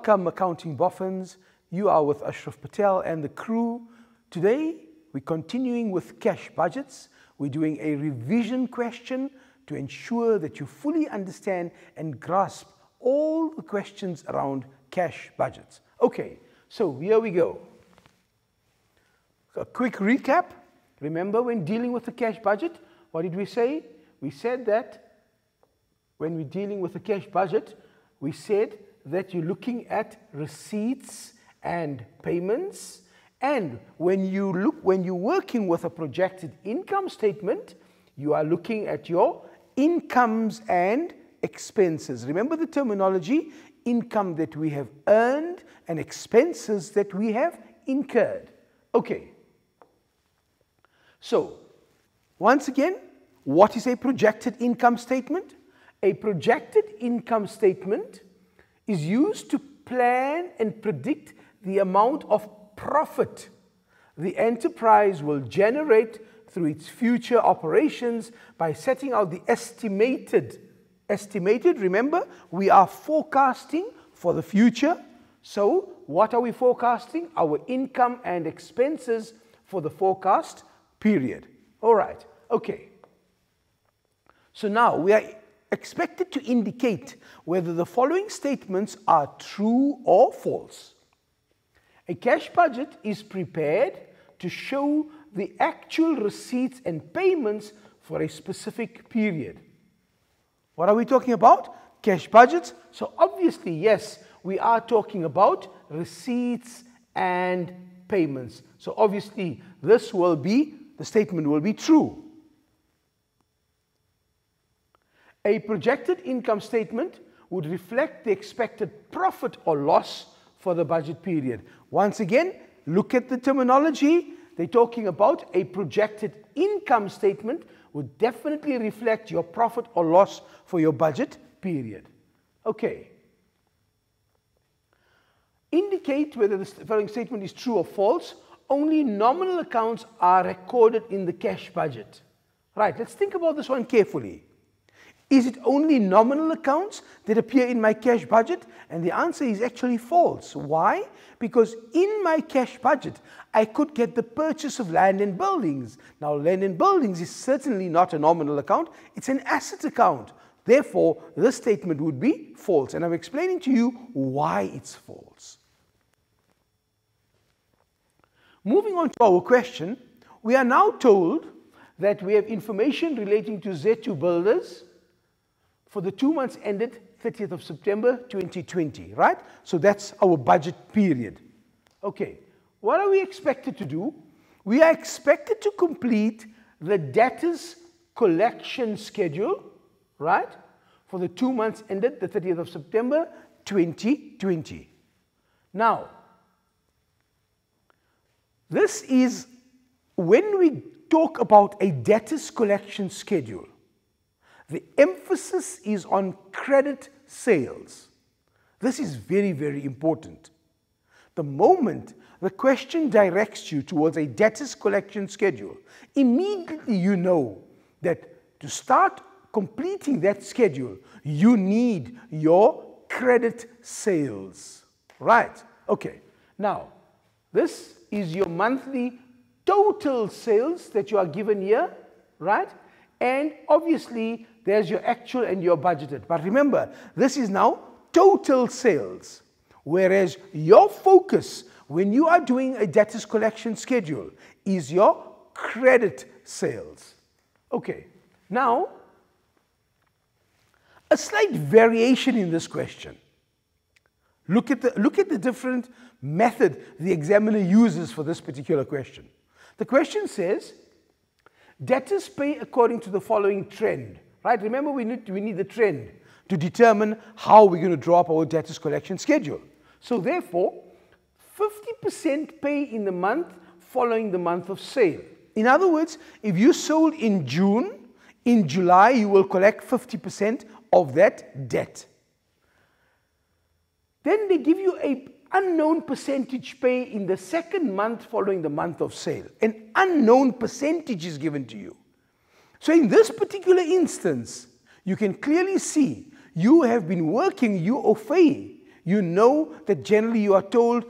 Welcome, Accounting Boffins. You are with Ashraf Patel and the crew. Today, we're continuing with cash budgets. We're doing a revision question to ensure that you fully understand and grasp all the questions around cash budgets. Okay, so here we go. A quick recap. Remember when dealing with the cash budget, what did we say? We said that when we're dealing with the cash budget, we said that you're looking at receipts and payments. And when you look, when you're working with a projected income statement, you are looking at your incomes and expenses. Remember the terminology income that we have earned and expenses that we have incurred. Okay. So, once again, what is a projected income statement? A projected income statement is used to plan and predict the amount of profit the enterprise will generate through its future operations by setting out the estimated estimated remember we are forecasting for the future. So what are we forecasting? Our income and expenses for the forecast period. All right okay. So now we are expected to indicate whether the following statements are true or false. A cash budget is prepared to show the actual receipts and payments for a specific period. What are we talking about? Cash budgets. So obviously, yes, we are talking about receipts and payments. So obviously, this will be, the statement will be true. A projected income statement would reflect the expected profit or loss for the budget period. Once again, look at the terminology. They're talking about a projected income statement would definitely reflect your profit or loss for your budget period. Okay. Indicate whether the following statement is true or false. Only nominal accounts are recorded in the cash budget. Right, let's think about this one carefully. Is it only nominal accounts that appear in my cash budget? And the answer is actually false. Why? Because in my cash budget, I could get the purchase of land and buildings. Now, land and buildings is certainly not a nominal account, it's an asset account. Therefore, this statement would be false. And I'm explaining to you why it's false. Moving on to our question, we are now told that we have information relating to Z2 builders for the two months ended 30th of September 2020, right? So that's our budget period. Okay, what are we expected to do? We are expected to complete the debtors collection schedule, right? For the two months ended the 30th of September 2020. Now, this is when we talk about a debtors collection schedule. The emphasis is on credit sales. This is very, very important. The moment the question directs you towards a debtors collection schedule, immediately you know that to start completing that schedule, you need your credit sales. Right? Okay. Now, this is your monthly total sales that you are given here, right? And obviously, there's your actual and your budgeted. But remember, this is now total sales. Whereas your focus when you are doing a debtors collection schedule is your credit sales. Okay, now a slight variation in this question. Look at the, look at the different method the examiner uses for this particular question. The question says, debtors pay according to the following trend. Right? Remember, we need, we need the trend to determine how we're going to draw up our debtors collection schedule. So therefore, 50% pay in the month following the month of sale. In other words, if you sold in June, in July you will collect 50% of that debt. Then they give you a unknown percentage pay in the second month following the month of sale. An unknown percentage is given to you. So in this particular instance, you can clearly see you have been working, you Ofei, you know that generally you are told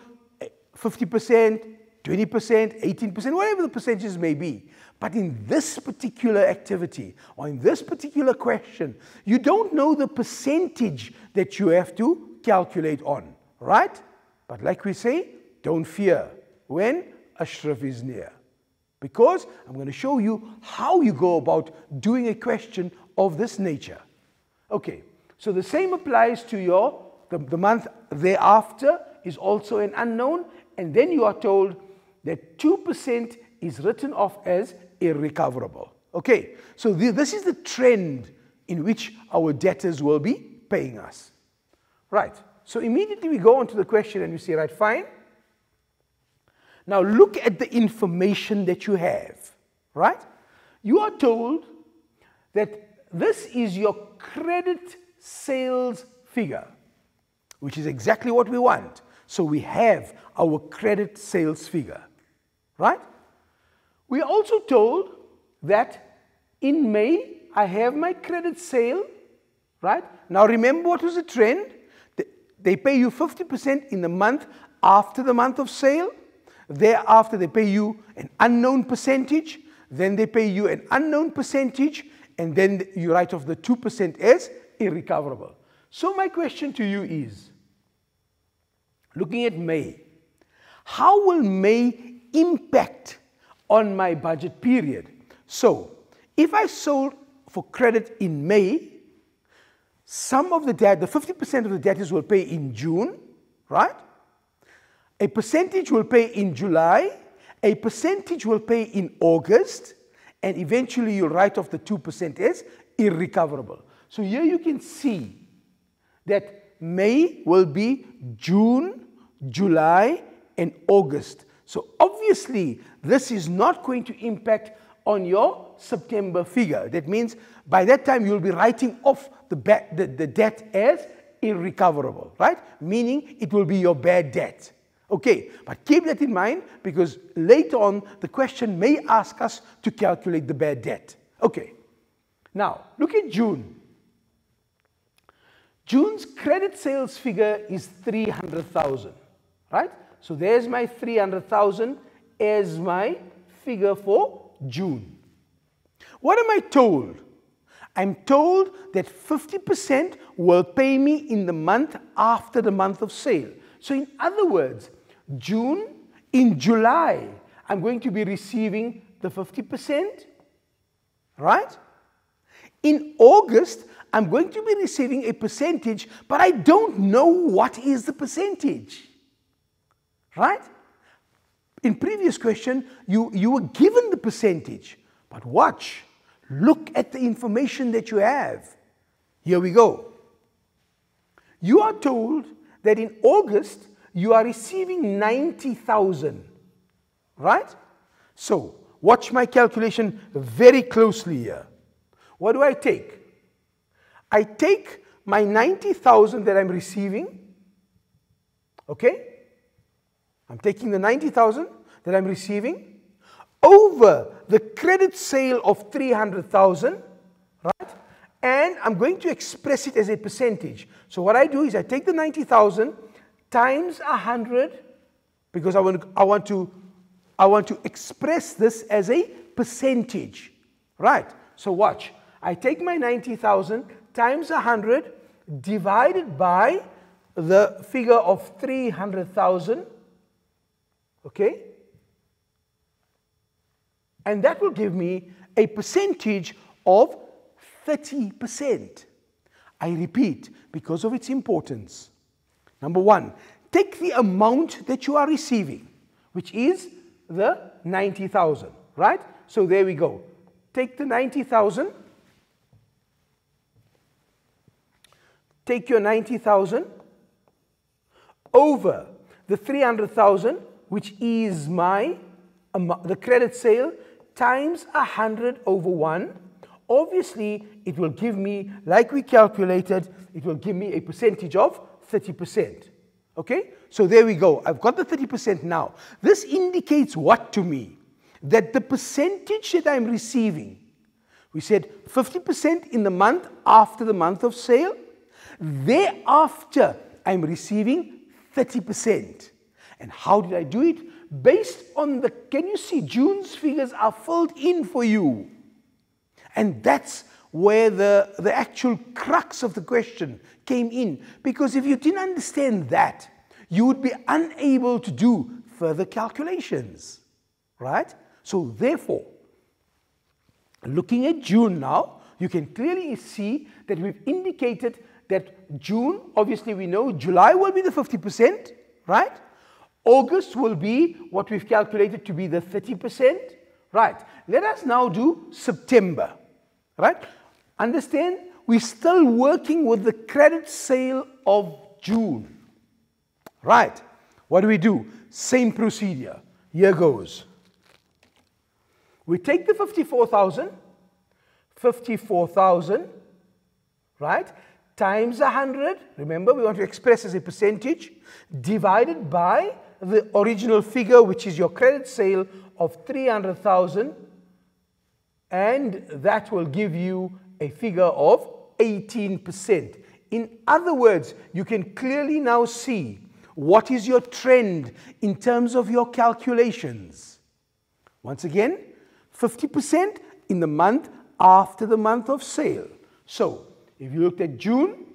50%, 20%, 18%, whatever the percentages may be. But in this particular activity or in this particular question, you don't know the percentage that you have to calculate on, right? But like we say, don't fear when Ashraf is near. Because I'm going to show you how you go about doing a question of this nature. Okay, so the same applies to your, the, the month thereafter is also an unknown, and then you are told that 2% is written off as irrecoverable. Okay, so the, this is the trend in which our debtors will be paying us. Right, so immediately we go on to the question and we say, right, fine. Now look at the information that you have, right? You are told that this is your credit sales figure, which is exactly what we want. So we have our credit sales figure, right? We are also told that in May, I have my credit sale, right? Now remember what was the trend? They pay you 50% in the month after the month of sale. Thereafter, they pay you an unknown percentage. Then they pay you an unknown percentage. And then you write off the 2% as irrecoverable. So my question to you is, looking at May, how will May impact on my budget period? So, if I sold for credit in May, some of the debt, the 50% of the debtors will pay in June, right? A percentage will pay in July, a percentage will pay in August, and eventually you'll write off the 2% as irrecoverable. So here you can see that May will be June, July, and August. So obviously, this is not going to impact on your September figure. That means by that time you'll be writing off the, the, the debt as irrecoverable, right? Meaning it will be your bad debt. Okay, but keep that in mind because later on the question may ask us to calculate the bad debt. Okay, now look at June. June's credit sales figure is 300,000, right? So there's my 300,000 as my figure for June. What am I told? I'm told that 50% will pay me in the month after the month of sale. So in other words, June, in July, I'm going to be receiving the 50%, right? In August, I'm going to be receiving a percentage, but I don't know what is the percentage, right? In previous question, you, you were given the percentage, but watch, look at the information that you have. Here we go. You are told that in August, you are receiving 90,000, right? So, watch my calculation very closely here. What do I take? I take my 90,000 that I'm receiving, okay? I'm taking the 90,000 that I'm receiving over the credit sale of 300,000, right? And I'm going to express it as a percentage. So what I do is I take the 90,000 times 100 because I want, I, want to, I want to express this as a percentage. Right? So watch. I take my 90,000 times 100 divided by the figure of 300,000. Okay? And that will give me a percentage of 30%. I repeat, because of its importance. Number one, take the amount that you are receiving, which is the 90,000, right? So there we go. Take the 90,000. Take your 90,000 over the 300,000, which is my um, the credit sale, times 100 over 1. Obviously, it will give me, like we calculated, it will give me a percentage of 30%. Okay? So there we go. I've got the 30% now. This indicates what to me? That the percentage that I'm receiving, we said 50% in the month after the month of sale. Thereafter, I'm receiving 30%. And how did I do it? Based on the, can you see June's figures are filled in for you. And that's where the, the actual crux of the question came in. Because if you didn't understand that, you would be unable to do further calculations, right? So therefore, looking at June now, you can clearly see that we've indicated that June, obviously we know July will be the 50%, right? August will be what we've calculated to be the 30%, right? Let us now do September, right? Understand, we're still working with the credit sale of June, right? What do we do? Same procedure. Here goes. We take the 54,000, 54,000, right? Times 100, remember we want to express as a percentage, divided by the original figure, which is your credit sale of 300,000, and that will give you a figure of 18%. In other words, you can clearly now see what is your trend in terms of your calculations. Once again, 50% in the month after the month of sale. So, if you looked at June,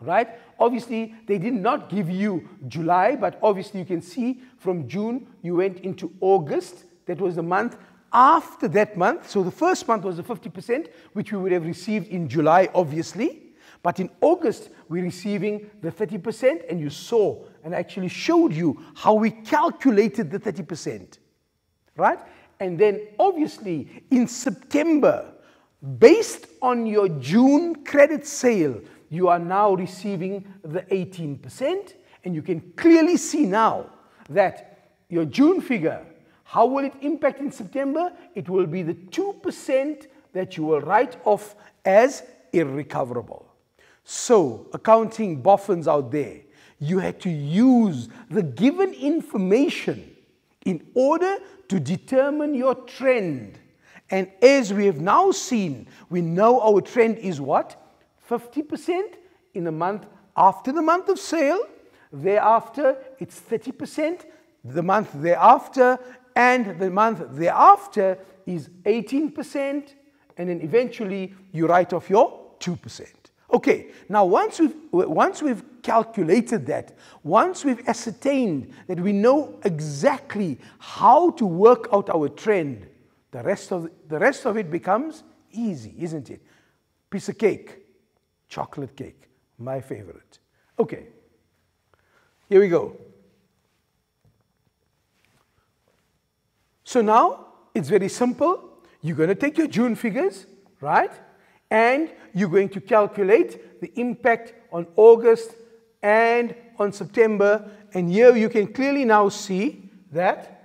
right, obviously they did not give you July, but obviously you can see from June you went into August. That was the month after that month. So the first month was the 50%, which we would have received in July, obviously. But in August, we're receiving the 30%, and you saw and actually showed you how we calculated the 30%. Right? And then obviously in September, based on your June credit sale, you are now receiving the 18%. And you can clearly see now that your June figure, how will it impact in September? It will be the 2% that you will write off as irrecoverable. So, accounting boffins out there, you had to use the given information in order to determine your trend. And as we have now seen, we know our trend is what? 50% in the month after the month of sale. Thereafter, it's 30%. The month thereafter and the month thereafter is 18%. And then eventually you write off your 2%. Okay, now once we've, once we've calculated that, once we've ascertained that we know exactly how to work out our trend, the rest of, the rest of it becomes easy, isn't it? Piece of cake, chocolate cake, my favorite. Okay, here we go. So now it's very simple. You're going to take your June figures, right? and you're going to calculate the impact on August and on September. And here you can clearly now see that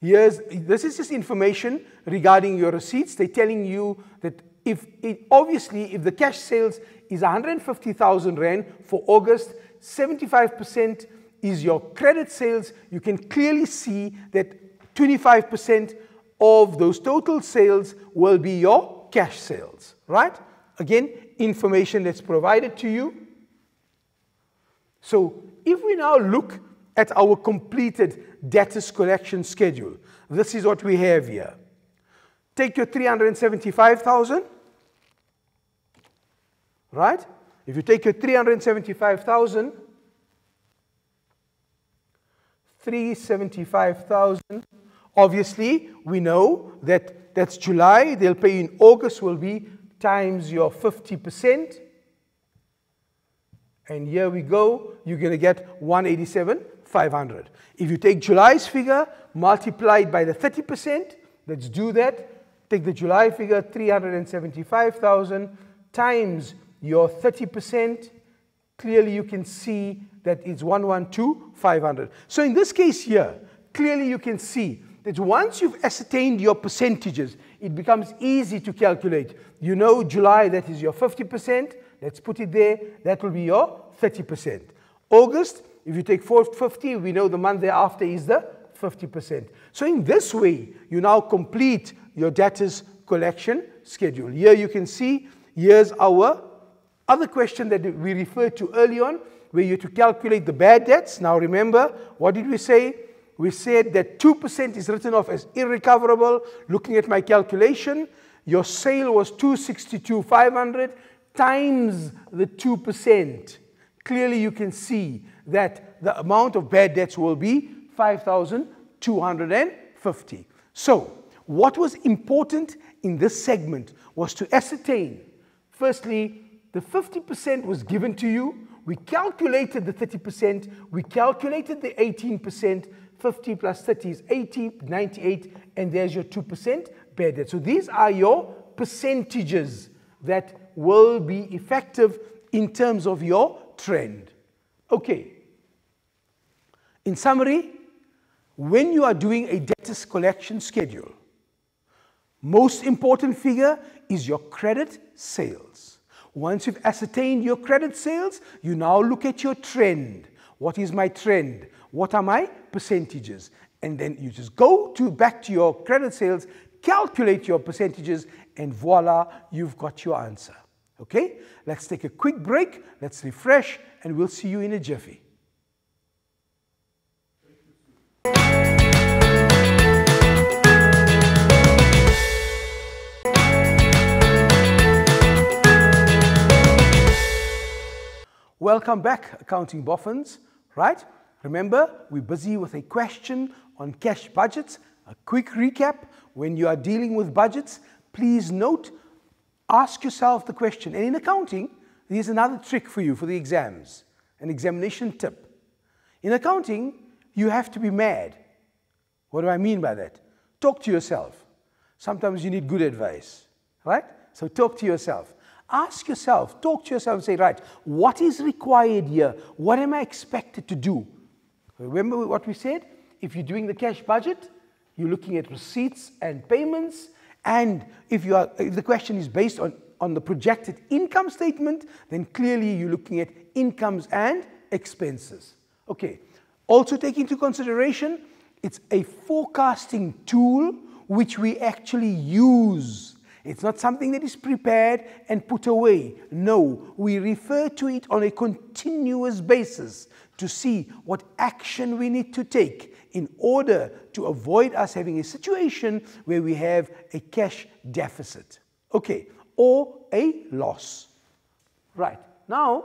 here's this is just information regarding your receipts. They're telling you that if it, obviously if the cash sales is 150,000 rand for August, 75% is your credit sales. You can clearly see that 25% of those total sales will be your cash sales, right? Again, information that's provided to you. So if we now look at our completed debtors collection schedule, this is what we have here. Take your 375,000, right? If you take your 375,000, 375,000 Obviously, we know that that's July. They'll pay in August will be times your 50%. And here we go. You're going to get 187, 500. If you take July's figure, multiplied by the 30%, let's do that. Take the July figure, 375,000, times your 30%. Clearly, you can see that it's 112,500. So in this case here, clearly you can see that once you've ascertained your percentages, it becomes easy to calculate. You know July, that is your 50%. Let's put it there. That will be your 30%. August, if you take 450, we know the month thereafter is the 50%. So in this way, you now complete your debtors collection schedule. Here you can see, here's our other question that we referred to early on, where you to calculate the bad debts. Now remember, what did we say? We said that 2% is written off as irrecoverable. Looking at my calculation, your sale was 262,500 times the 2%. Clearly you can see that the amount of bad debts will be 5,250. So, what was important in this segment was to ascertain, firstly, the 50% was given to you. We calculated the 30%. We calculated the 18%. 50 plus 30 is 80, 98, and there's your 2% bad debt. So these are your percentages that will be effective in terms of your trend. Okay. In summary, when you are doing a debtors collection schedule, most important figure is your credit sales. Once you've ascertained your credit sales, you now look at your trend. What is my trend? What are my percentages? And then you just go to back to your credit sales, calculate your percentages, and voila, you've got your answer. Okay? Let's take a quick break, let's refresh, and we'll see you in a jiffy. Welcome back, accounting boffins, right? Remember, we're busy with a question on cash budgets. A quick recap, when you are dealing with budgets, please note, ask yourself the question. And in accounting, here's another trick for you for the exams, an examination tip. In accounting, you have to be mad. What do I mean by that? Talk to yourself. Sometimes you need good advice, right? So talk to yourself. Ask yourself, talk to yourself and say, right, what is required here? What am I expected to do? Remember what we said? If you're doing the cash budget, you're looking at receipts and payments. And if, you are, if the question is based on, on the projected income statement, then clearly you're looking at incomes and expenses. Okay. Also take into consideration, it's a forecasting tool which we actually use it's not something that is prepared and put away. No, we refer to it on a continuous basis to see what action we need to take in order to avoid us having a situation where we have a cash deficit. Okay, or a loss. Right, now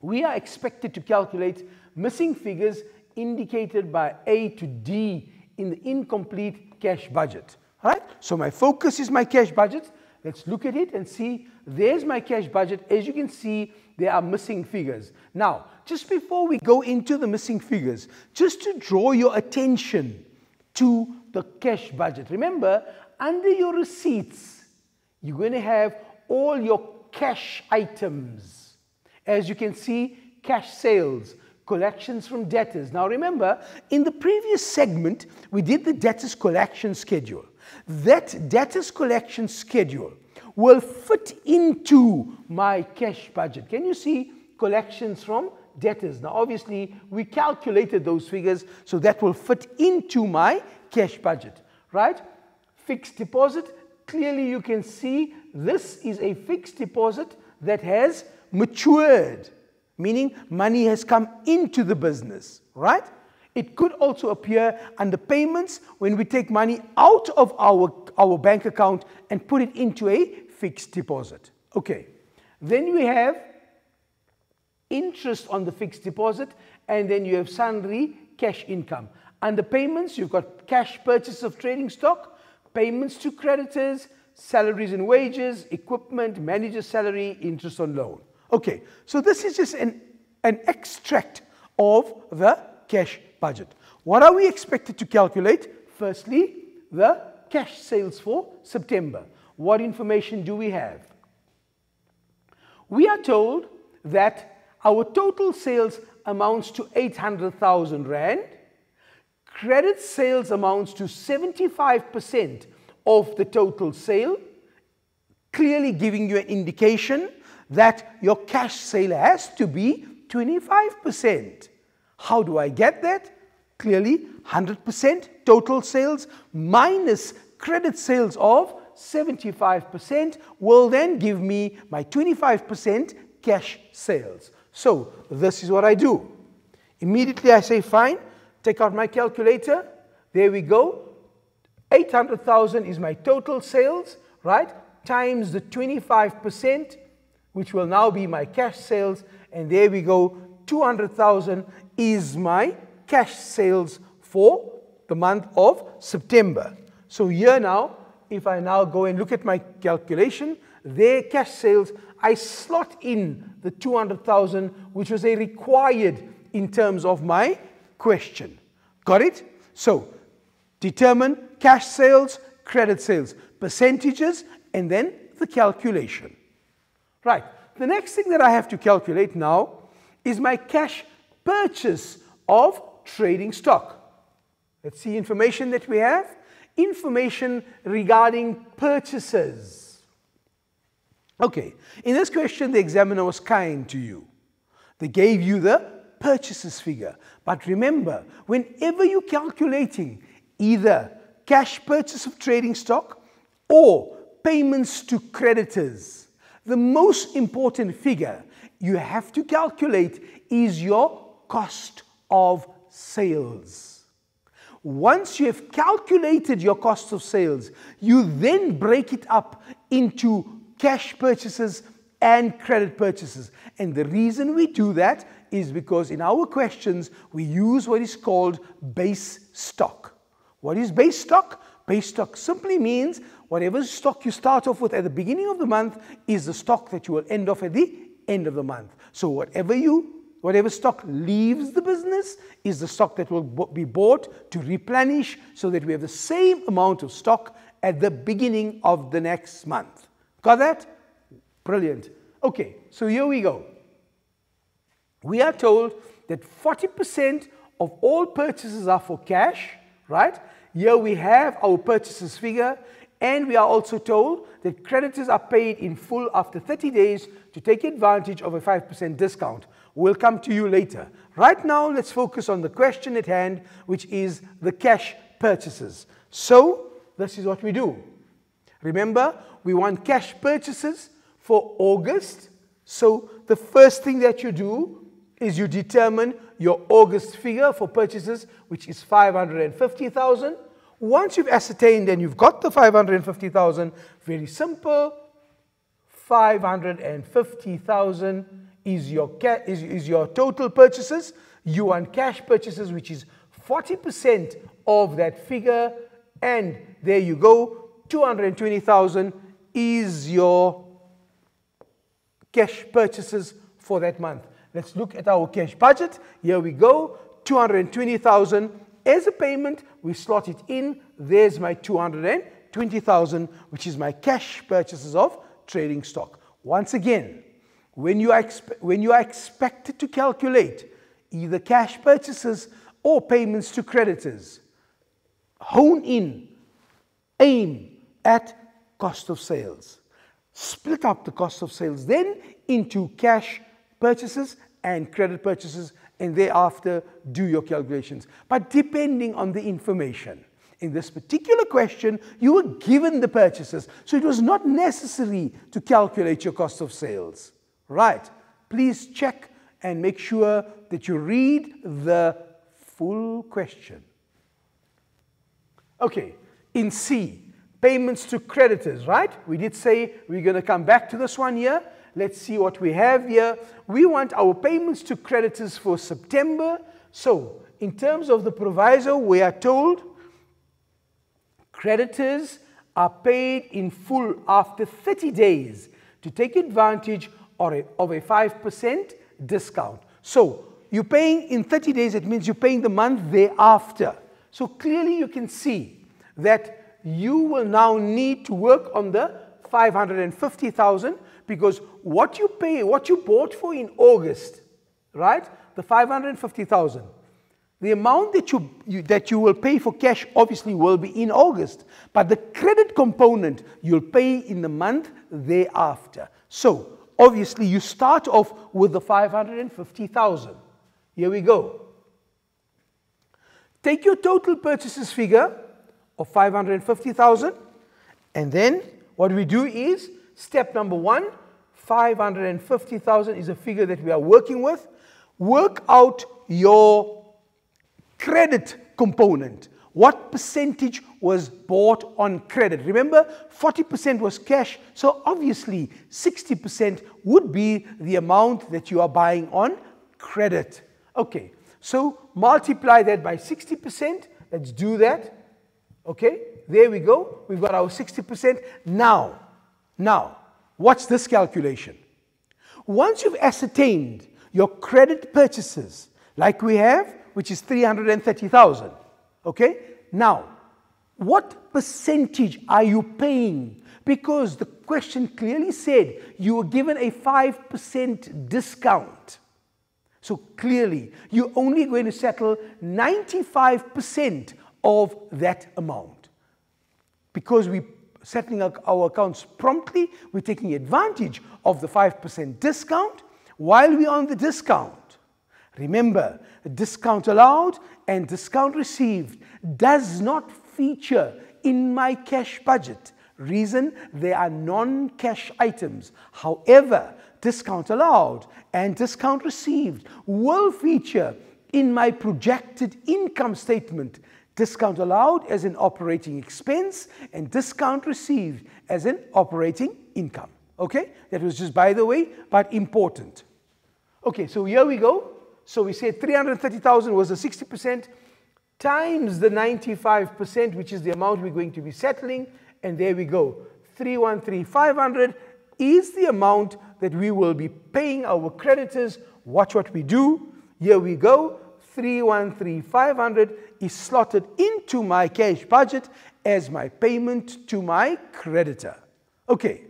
we are expected to calculate missing figures indicated by A to D in the incomplete cash budget. Right? So my focus is my cash budget. Let's look at it and see. There's my cash budget. As you can see, there are missing figures. Now, just before we go into the missing figures, just to draw your attention to the cash budget. Remember, under your receipts, you're going to have all your cash items. As you can see, cash sales, collections from debtors. Now remember, in the previous segment, we did the debtors collection schedule that debtors collection schedule will fit into my cash budget. Can you see collections from debtors? Now, obviously, we calculated those figures, so that will fit into my cash budget, right? Fixed deposit, clearly you can see this is a fixed deposit that has matured, meaning money has come into the business, right? It could also appear under payments when we take money out of our, our bank account and put it into a fixed deposit. Okay. Then we have interest on the fixed deposit and then you have sundry cash income. Under payments, you've got cash purchase of trading stock, payments to creditors, salaries and wages, equipment, manager's salary, interest on loan. Okay, so this is just an, an extract of the cash budget. What are we expected to calculate? Firstly, the cash sales for September. What information do we have? We are told that our total sales amounts to 800,000 Rand. Credit sales amounts to 75% of the total sale, clearly giving you an indication that your cash sale has to be 25%. How do I get that? Clearly, 100% total sales minus credit sales of 75% will then give me my 25% cash sales. So this is what I do. Immediately I say, fine, take out my calculator. There we go. 800,000 is my total sales, right? Times the 25%, which will now be my cash sales. And there we go. 200,000 is my cash sales for the month of September. So here now, if I now go and look at my calculation, their cash sales, I slot in the 200,000, which was a required in terms of my question. Got it? So determine cash sales, credit sales, percentages, and then the calculation. Right. The next thing that I have to calculate now is my cash purchase of trading stock. Let's see information that we have. Information regarding purchases. Okay, in this question, the examiner was kind to you. They gave you the purchases figure. But remember, whenever you're calculating either cash purchase of trading stock or payments to creditors, the most important figure you have to calculate is your cost of sales. Once you have calculated your cost of sales, you then break it up into cash purchases and credit purchases. And the reason we do that is because in our questions, we use what is called base stock. What is base stock? Base stock simply means whatever stock you start off with at the beginning of the month is the stock that you will end off at the end of the month. So whatever you Whatever stock leaves the business is the stock that will be bought to replenish so that we have the same amount of stock at the beginning of the next month. Got that? Brilliant. Okay, so here we go. We are told that 40% of all purchases are for cash, right? Here we have our purchases figure, and we are also told that creditors are paid in full after 30 days to take advantage of a 5% discount. We'll come to you later. Right now, let's focus on the question at hand, which is the cash purchases. So, this is what we do. Remember, we want cash purchases for August. So, the first thing that you do is you determine your August figure for purchases, which is 550,000. Once you've ascertained and you've got the 550,000, very simple, 550,000 is your, is, is your total purchases. You want cash purchases, which is 40% of that figure. And there you go, 220,000 is your cash purchases for that month. Let's look at our cash budget. Here we go, 220,000 as a payment. We slot it in. There's my 220,000, which is my cash purchases of trading stock. Once again, when you, are when you are expected to calculate either cash purchases or payments to creditors, hone in, aim at cost of sales. Split up the cost of sales then into cash purchases and credit purchases and thereafter do your calculations. But depending on the information. In this particular question, you were given the purchases, so it was not necessary to calculate your cost of sales. Right. Please check and make sure that you read the full question. Okay, in C, payments to creditors, right? We did say we're going to come back to this one here. Let's see what we have here. We want our payments to creditors for September. So, in terms of the proviso, we are told creditors are paid in full after 30 days to take advantage of a 5% discount. So you're paying in 30 days, it means you're paying the month thereafter. So clearly you can see that you will now need to work on the 550,000 because what you pay, what you bought for in August, right? The 550,000. The amount that you, you, that you will pay for cash obviously will be in August, but the credit component you'll pay in the month thereafter. So Obviously, you start off with the 550,000. Here we go. Take your total purchases figure of 550,000 And then what we do is step number one 550,000 is a figure that we are working with. Work out your credit component. What percentage was bought on credit? Remember, 40% was cash, so obviously 60% would be the amount that you are buying on credit. Okay, so multiply that by 60%. Let's do that. Okay, there we go. We've got our 60%. Now, now, watch this calculation? Once you've ascertained your credit purchases, like we have, which is 330,000, okay? Now, what percentage are you paying? Because the question clearly said you were given a 5% discount. So clearly, you're only going to settle 95% of that amount. Because we're settling up our accounts promptly, we're taking advantage of the 5% discount while we're on the discount. Remember, discount allowed and discount received does not feature in my cash budget. Reason, they are non-cash items. However, discount allowed and discount received will feature in my projected income statement. Discount allowed as an operating expense and discount received as an operating income. Okay, that was just by the way, but important. Okay, so here we go. So we said 330,000 was the 60% times the 95%, which is the amount we're going to be settling. And there we go. 313,500 is the amount that we will be paying our creditors. Watch what we do. Here we go. 313,500 is slotted into my cash budget as my payment to my creditor. Okay.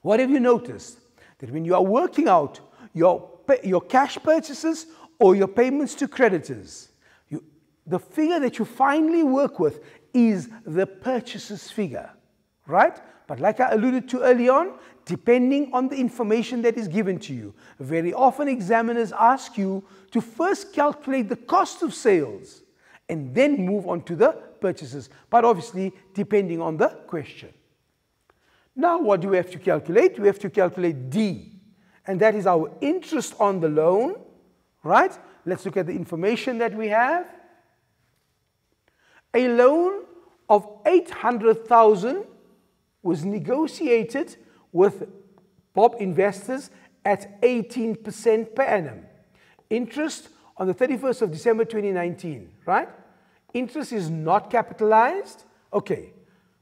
What have you noticed? That when you are working out your, your cash purchases or your payments to creditors, you, the figure that you finally work with is the purchases figure, right? But like I alluded to early on, depending on the information that is given to you, very often examiners ask you to first calculate the cost of sales and then move on to the purchases, but obviously depending on the question. Now, what do we have to calculate? We have to calculate D, and that is our interest on the loan, right? Let's look at the information that we have. A loan of 800,000 was negotiated with Bob investors at 18% per annum. Interest on the 31st of December 2019, right? Interest is not capitalized. Okay.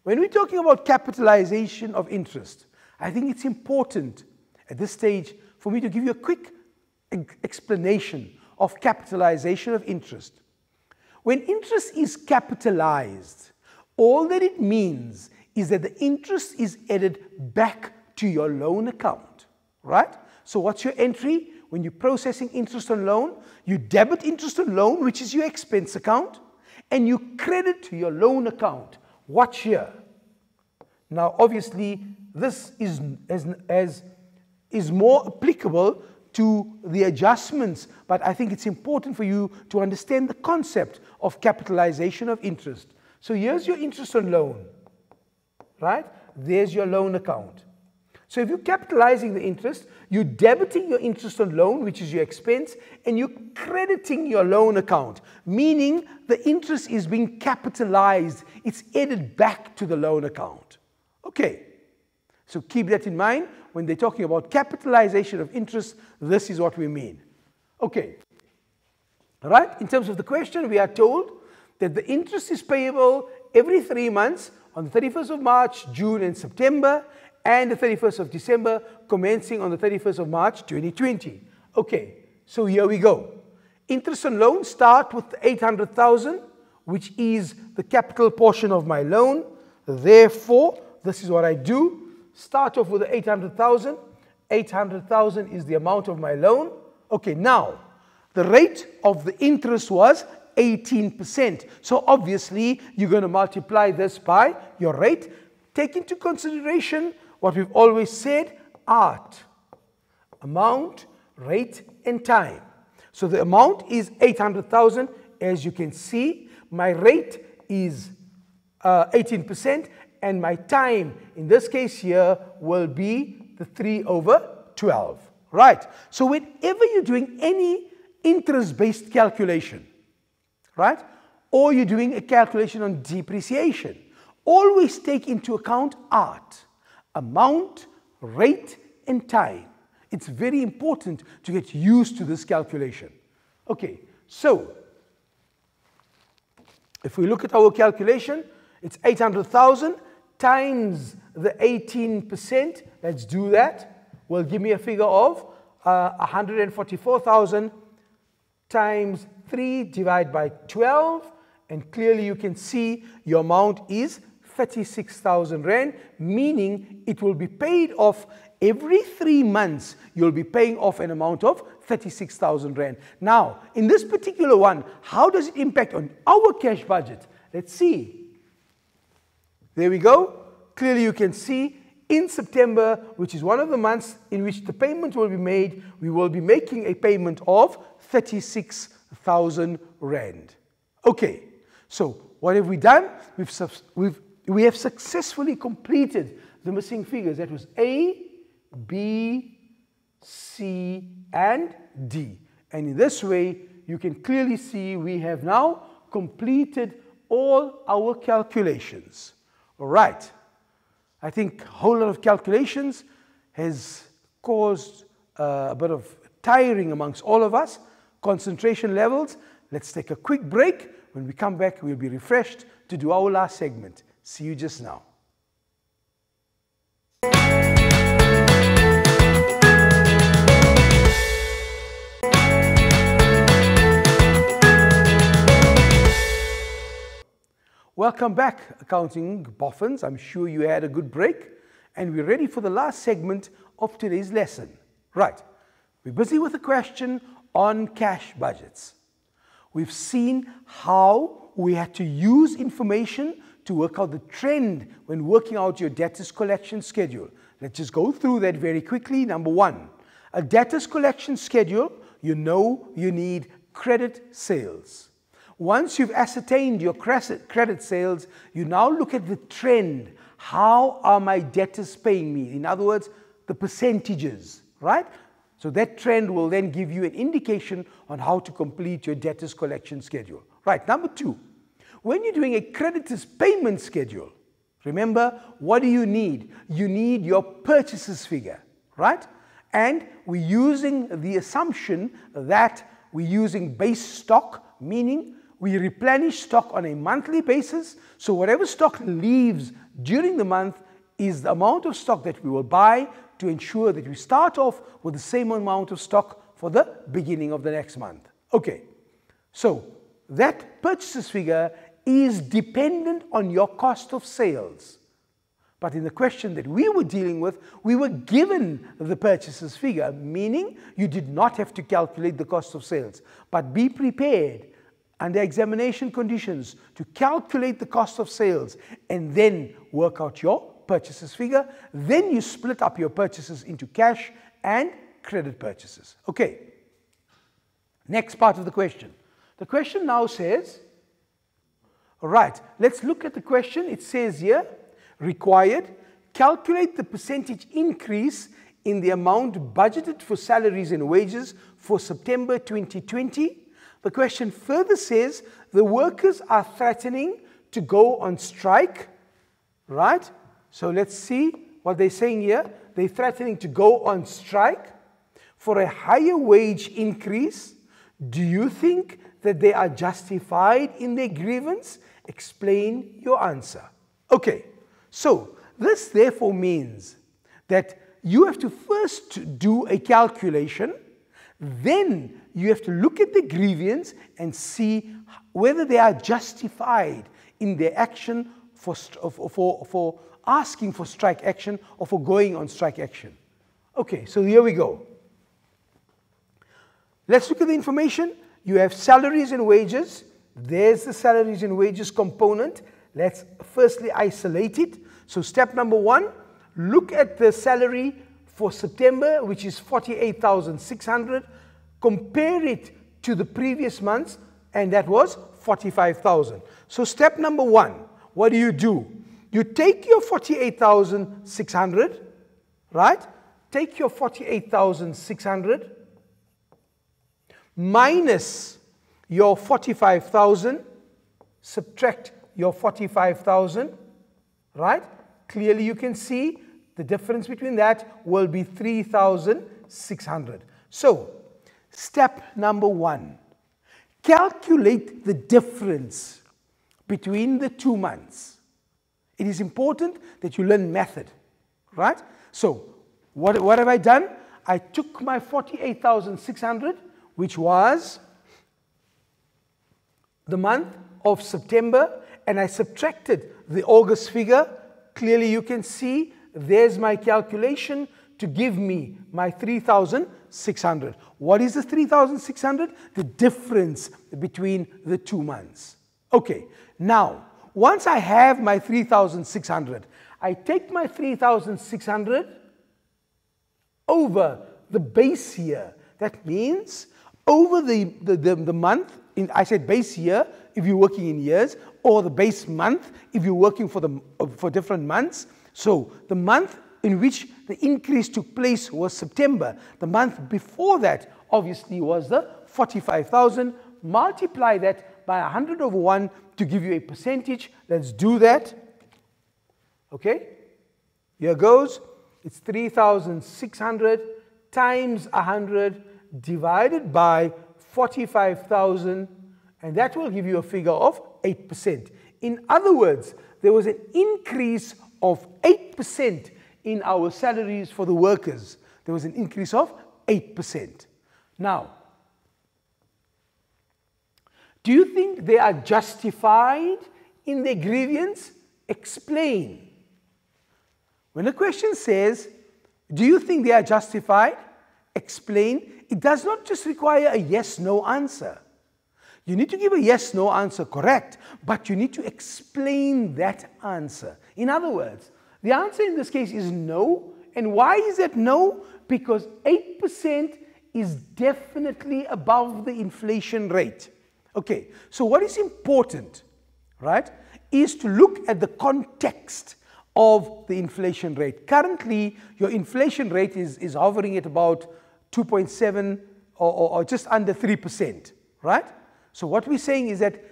When we're talking about capitalization of interest, I think it's important at this stage for me to give you a quick explanation of capitalization of interest. When interest is capitalized, all that it means is that the interest is added back to your loan account, right? So what's your entry? When you're processing interest on loan, you debit interest on loan, which is your expense account, and you credit to your loan account. Watch here. Now, obviously, this is, as, as, is more applicable to the adjustments, but I think it's important for you to understand the concept of capitalization of interest. So here's your interest on loan right? There's your loan account. So if you're capitalizing the interest, you're debiting your interest on loan, which is your expense, and you're crediting your loan account, meaning the interest is being capitalized. It's added back to the loan account. Okay, so keep that in mind. When they're talking about capitalization of interest, this is what we mean. Okay, all right, in terms of the question, we are told that the interest is payable every three months on the 31st of March, June, and September, and the 31st of December, commencing on the 31st of March 2020. Okay, so here we go. Interest on loan start with 800,000, which is the capital portion of my loan. Therefore, this is what I do. Start off with the 800,000. 800,000 is the amount of my loan. Okay, now, the rate of the interest was 18%. So obviously, you're going to multiply this by your rate. Take into consideration what we've always said, art, amount, rate, and time. So the amount is 800,000. As you can see, my rate is uh, 18%, and my time, in this case here, will be the 3 over 12. Right, so whenever you're doing any interest-based calculation, right, or you're doing a calculation on depreciation, always take into account art, amount, rate, and time. It's very important to get used to this calculation. Okay, so if we look at our calculation, it's 800,000 times the 18%. Let's do that. Will give me a figure of uh, 144,000 times 3 divided by 12. And clearly you can see your amount is 36,000 Rand, meaning it will be paid off every three months. You'll be paying off an amount of 36,000 Rand. Now, in this particular one, how does it impact on our cash budget? Let's see. There we go. Clearly you can see in September, which is one of the months in which the payment will be made, we will be making a payment of 36,000 Rand. Okay, so what have we done? We've, we've we have successfully completed the missing figures. That was A, B, C, and D. And in this way, you can clearly see we have now completed all our calculations. All right. I think a whole lot of calculations has caused uh, a bit of tiring amongst all of us. Concentration levels. Let's take a quick break. When we come back, we'll be refreshed to do our last segment. See you just now. Welcome back, accounting boffins. I'm sure you had a good break and we're ready for the last segment of today's lesson. Right, we're busy with a question on cash budgets. We've seen how we had to use information to work out the trend when working out your debtors collection schedule. Let's just go through that very quickly. Number one, a debtors collection schedule, you know you need credit sales. Once you've ascertained your credit sales, you now look at the trend. How are my debtors paying me? In other words, the percentages, right? So that trend will then give you an indication on how to complete your debtors collection schedule. Right, number two, when you're doing a creditor's payment schedule, remember, what do you need? You need your purchases figure, right? And we're using the assumption that we're using base stock, meaning we replenish stock on a monthly basis. So whatever stock leaves during the month is the amount of stock that we will buy to ensure that we start off with the same amount of stock for the beginning of the next month. Okay, so that purchases figure is dependent on your cost of sales. But in the question that we were dealing with, we were given the purchases figure, meaning you did not have to calculate the cost of sales. But be prepared under examination conditions to calculate the cost of sales and then work out your purchases figure. Then you split up your purchases into cash and credit purchases. Okay. Next part of the question. The question now says, right, let's look at the question. It says here, required, calculate the percentage increase in the amount budgeted for salaries and wages for September 2020. The question further says the workers are threatening to go on strike, right? So let's see what they're saying here. They're threatening to go on strike for a higher wage increase. Do you think that they are justified in their grievance? Explain your answer. Okay, so this therefore means that you have to first do a calculation, then you have to look at the grievance and see whether they are justified in their action for, for, for asking for strike action or for going on strike action. Okay, so here we go. Let's look at the information. You have salaries and wages. There's the salaries and wages component. Let's firstly isolate it. So step number one, look at the salary for September, which is 48,600. Compare it to the previous months, and that was 45,000. So step number one, what do you do? You take your 48,600, right? Take your 48,600 minus your 45,000, subtract your 45,000, right? Clearly you can see the difference between that will be 3,600. So, step number one, calculate the difference between the two months. It is important that you learn method, right? So, what, what have I done? I took my 48,600, which was the month of September, and I subtracted the August figure. Clearly, you can see there's my calculation to give me my 3,600. What is the 3,600? The difference between the two months. Okay, now, once I have my 3,600, I take my 3,600 over the base year. That means over the, the, the, the month, in, I said base year if you're working in years, or the base month if you're working for, the, for different months. So the month in which the increase took place was September. The month before that, obviously, was the 45,000. Multiply that by 100 over 1 to give you a percentage. Let's do that. Okay? Here goes. It's 3,600 times 100 divided by 45,000, and that will give you a figure of 8%. In other words, there was an increase of 8% in our salaries for the workers. There was an increase of 8%. Now, do you think they are justified in their grievance? Explain. When a question says, Do you think they are justified? Explain. It does not just require a yes no answer. You need to give a yes no answer correct, but you need to explain that answer. In other words, the answer in this case is no. And why is it no? Because 8% is definitely above the inflation rate. Okay, so what is important, right, is to look at the context of the inflation rate. Currently, your inflation rate is, is hovering at about 2.7 or, or, or just under 3%, right? So what we're saying is that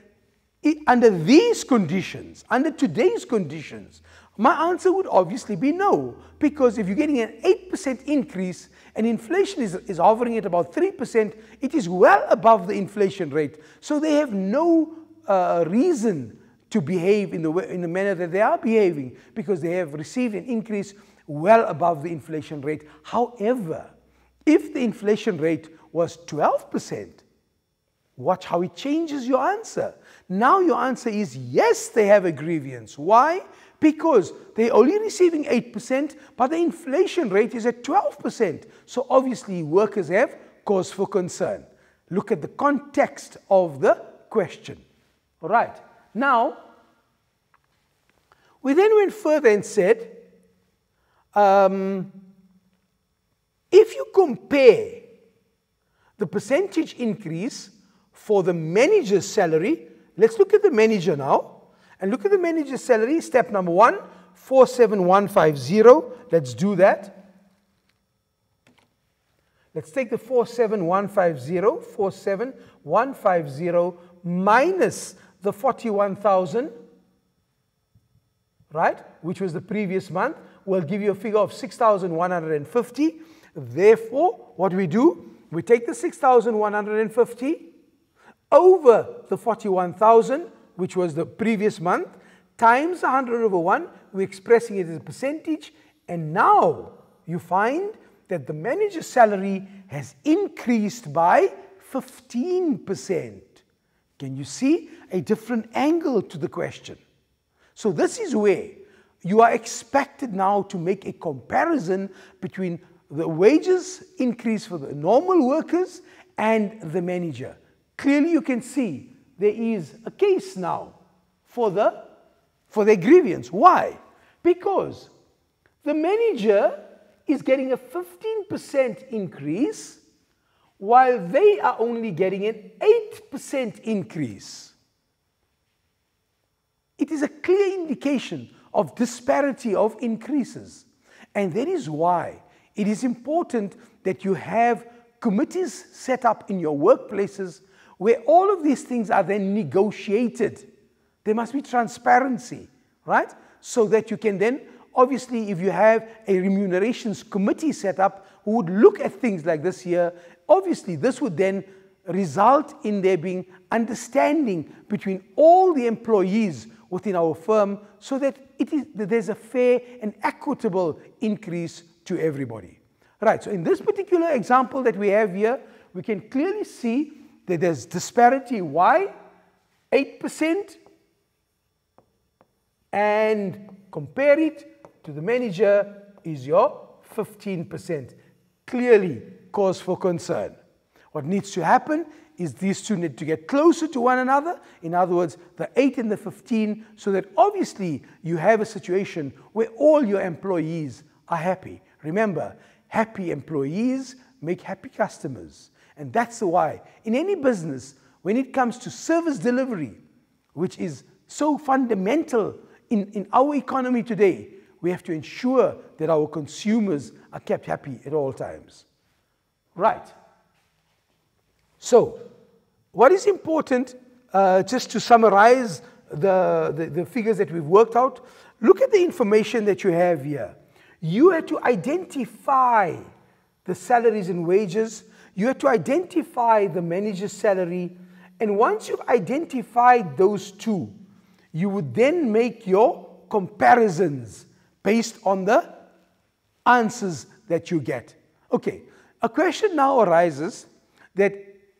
it, under these conditions, under today's conditions, my answer would obviously be no, because if you're getting an 8% increase and inflation is, is hovering at about 3%, it is well above the inflation rate. So they have no uh, reason to behave in the, way, in the manner that they are behaving because they have received an increase well above the inflation rate. However, if the inflation rate was 12%, watch how it changes your answer. Now your answer is yes, they have a grievance. Why? Because they're only receiving 8%, but the inflation rate is at 12%. So obviously, workers have cause for concern. Look at the context of the question. All right. Now, we then went further and said, um, if you compare the percentage increase for the manager's salary, let's look at the manager now. And look at the manager's salary, step number one, 47150. Let's do that. Let's take the 47150, 47150 minus the 41,000, right, which was the previous month, will give you a figure of 6,150. Therefore, what we do, we take the 6,150 over the 41,000, which was the previous month, times 100 over 1, we're expressing it as a percentage, and now you find that the manager's salary has increased by 15%. Can you see a different angle to the question? So this is where you are expected now to make a comparison between the wages increase for the normal workers and the manager. Clearly you can see there is a case now for the for their grievance. Why? Because the manager is getting a 15% increase while they are only getting an 8% increase. It is a clear indication of disparity of increases. And that is why it is important that you have committees set up in your workplaces where all of these things are then negotiated. There must be transparency, right? So that you can then, obviously, if you have a remunerations committee set up who would look at things like this here, obviously, this would then result in there being understanding between all the employees within our firm so that, it is, that there's a fair and equitable increase to everybody. Right, so in this particular example that we have here, we can clearly see that there's disparity. Why? 8% and compare it to the manager is your 15%. Clearly cause for concern. What needs to happen is these two need to get closer to one another. In other words, the 8 and the 15, so that obviously you have a situation where all your employees are happy. Remember, happy employees make happy customers. And that's why, in any business, when it comes to service delivery, which is so fundamental in, in our economy today, we have to ensure that our consumers are kept happy at all times. Right. So, what is important, uh, just to summarize the, the, the figures that we've worked out, look at the information that you have here. You had to identify the salaries and wages, you had to identify the manager's salary, and once you've identified those two, you would then make your comparisons based on the answers that you get. Okay, a question now arises that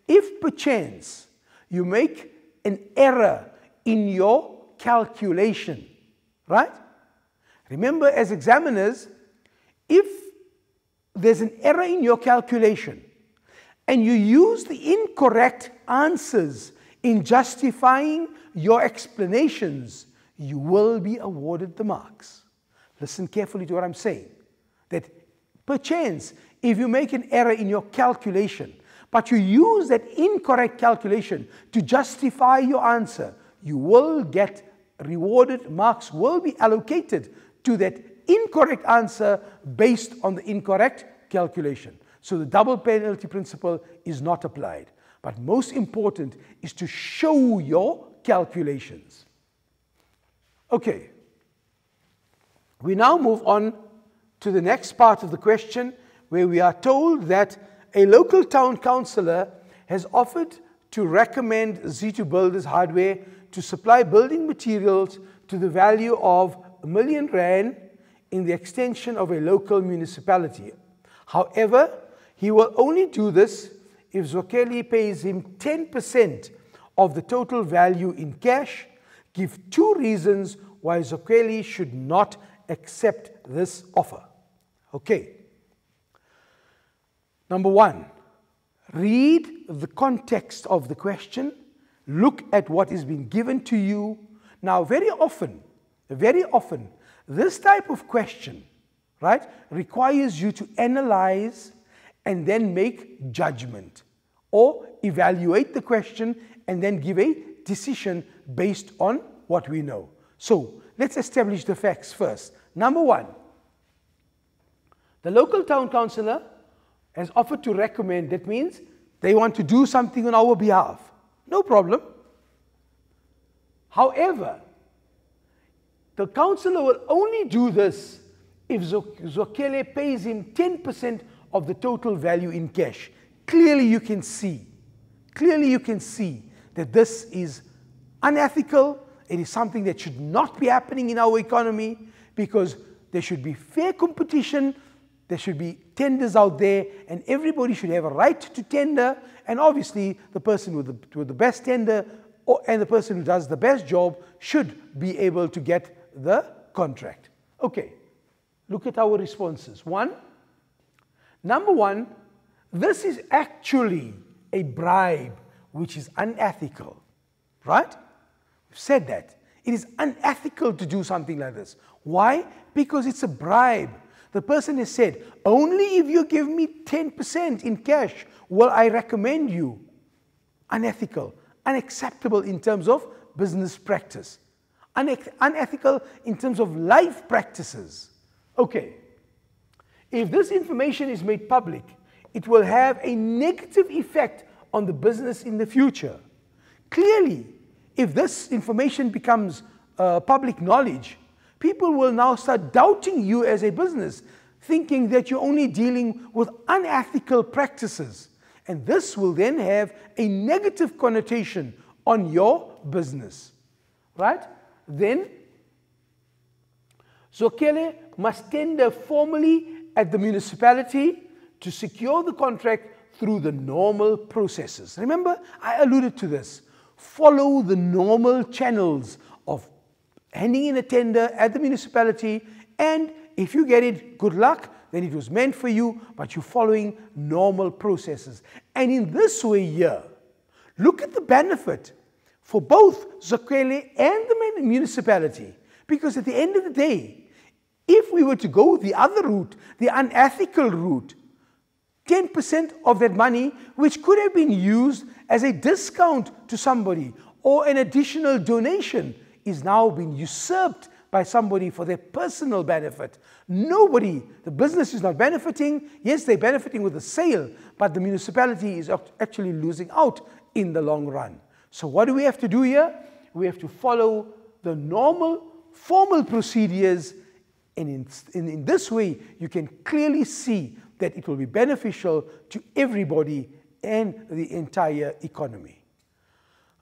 if perchance you make an error in your calculation, right? Remember, as examiners, if there's an error in your calculation and you use the incorrect answers in justifying your explanations, you will be awarded the marks. Listen carefully to what I'm saying. That perchance, if you make an error in your calculation, but you use that incorrect calculation to justify your answer, you will get rewarded, marks will be allocated to that incorrect answer based on the incorrect calculation. So the double penalty principle is not applied. But most important is to show your calculations. Okay. We now move on to the next part of the question where we are told that a local town councillor has offered to recommend Z2 Builders Hardware to supply building materials to the value of million rand in the extension of a local municipality. However, he will only do this if Zwokele pays him 10% of the total value in cash. Give two reasons why Zwokele should not accept this offer. Okay. Number one, read the context of the question, look at what is being given to you. Now, very often, very often, this type of question, right, requires you to analyze and then make judgment or evaluate the question and then give a decision based on what we know. So, let's establish the facts first. Number one, the local town councillor has offered to recommend, that means they want to do something on our behalf. No problem. However, the councillor will only do this if Zwokele pays him 10% of the total value in cash. Clearly, you can see, clearly, you can see that this is unethical. It is something that should not be happening in our economy because there should be fair competition there should be tenders out there, and everybody should have a right to tender. And obviously, the person with the, with the best tender or, and the person who does the best job should be able to get the contract. Okay, look at our responses. One, number one, this is actually a bribe which is unethical, right? We've said that. It is unethical to do something like this. Why? Because it's a bribe. The person has said, only if you give me 10% in cash will I recommend you. Unethical, unacceptable in terms of business practice. Unethical in terms of life practices. Okay, if this information is made public, it will have a negative effect on the business in the future. Clearly, if this information becomes uh, public knowledge, people will now start doubting you as a business, thinking that you're only dealing with unethical practices. And this will then have a negative connotation on your business. Right? Then, Zwokele must tender formally at the municipality to secure the contract through the normal processes. Remember, I alluded to this. Follow the normal channels of handing in a tender at the municipality, and if you get it, good luck, then it was meant for you, but you're following normal processes. And in this way here, look at the benefit for both Zakwele and the municipality. Because at the end of the day, if we were to go the other route, the unethical route, 10% of that money, which could have been used as a discount to somebody or an additional donation, is now being usurped by somebody for their personal benefit. Nobody, the business is not benefiting. Yes, they're benefiting with the sale, but the municipality is actually losing out in the long run. So, what do we have to do here? We have to follow the normal, formal procedures, and in, in, in this way, you can clearly see that it will be beneficial to everybody and the entire economy.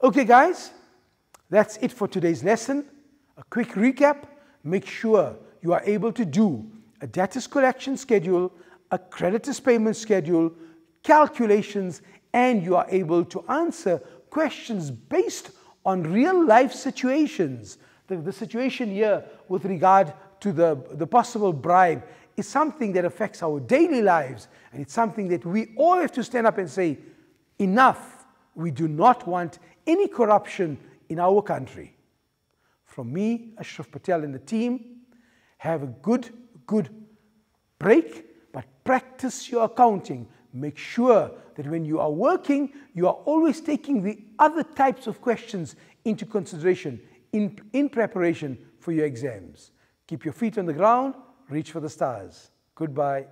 Okay, guys, that's it for today's lesson. A quick recap make sure you are able to do a debtors collection schedule, a creditors payment schedule, calculations, and you are able to answer questions based on real life situations. The, the situation here with regard to the, the possible bribe is something that affects our daily lives, and it's something that we all have to stand up and say, enough. We do not want any corruption in our country. From me, Ashraf Patel, and the team, have a good, good break, but practice your accounting. Make sure that when you are working, you are always taking the other types of questions into consideration in, in preparation for your exams. Keep your feet on the ground, reach for the stars. Goodbye.